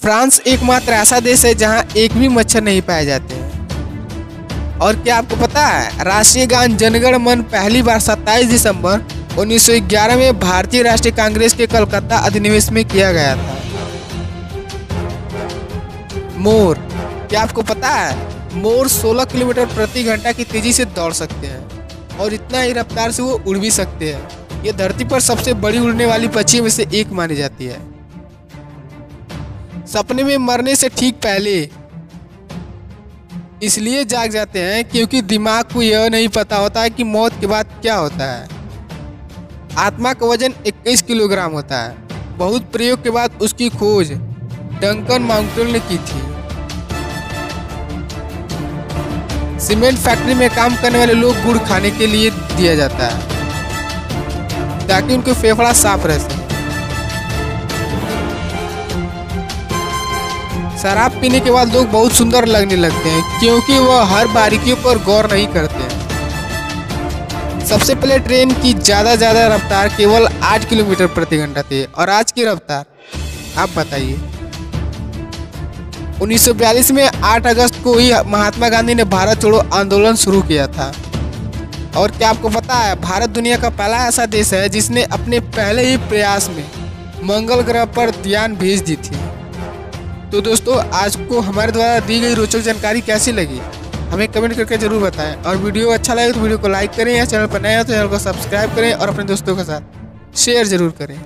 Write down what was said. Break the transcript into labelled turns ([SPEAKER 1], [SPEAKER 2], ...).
[SPEAKER 1] France एकमात्र ऐसा देश है जहाँ एक भी मच्छर नहीं पाए जाते। और क्या आपको पता है, राष्ट्रीय गान जनगण मन पहली बार 27 दिसंबर 1911 में भारतीय राष्ट्रीय कांग्रेस के कलकत्ता अधिनिवेश में किया गया था। मोर, क्या आपको पता है, मोर 16 किलोमीटर प्रति घंटा की तेज़ी से दौड़ सकते हैं, और इतना ही रफ्तार से वो उड़ भी सकते हैं। ये धरती पर सबसे बड़ी उड़ने वाली पक्षियों में से एक मानी जाती है। सपने में मरने से ठीक पहले। इसलिए जाग जाते हैं क्योंकि दिमाग को यह नहीं पता होता है कि मौत के बाद क्या होता है। आत्मा का वज़न 21 किलोग्राम होता है। बहुत प्रयोग के बाद उसकी खोज डंकन माउंटेन ने की थी। सीमेंट फैक्ट्री में काम करने वाले लोग गुड़ खाने के लिए दिया जाता है, ताकि उनके फेफड़ा साफ़ रह सके। शराब पीने के बाद लोग बहुत सुंदर लगने लगते हैं, क्योंकि वह हर बारीकियों पर गौर नहीं करते। सबसे पहले ट्रेन की ज़्यादा ज़्यादा रफ्तार केवल 8 किलोमीटर प्रति घंटा थी, और आज की रफ्तार, आप बताइए। 1942 में 8 अगस्त को ही महात्मा गांधी ने भारत छोड़ो आंदोलन शुरू किया था। और क्या आपको पता है, भारत दुनिया का पहला ऐसा देश है जिसने अपने पहले ही प्रयास में मंगल ग्रह पर ध्यान भेज दी थी। तो दोस्तों आज को हमारे द्वारा दी गई रोचक जानकारी कैसी लगी? हमें कमेंट करके ज़रूर बताएँ। और वीडियो अच्छा लगे तो वीडियो को लाइक करें या चैनल पर नए हो तो चैनल को सब्सक्राइब करें और अपने दोस्तों के साथ शेयर ज़रूर करें।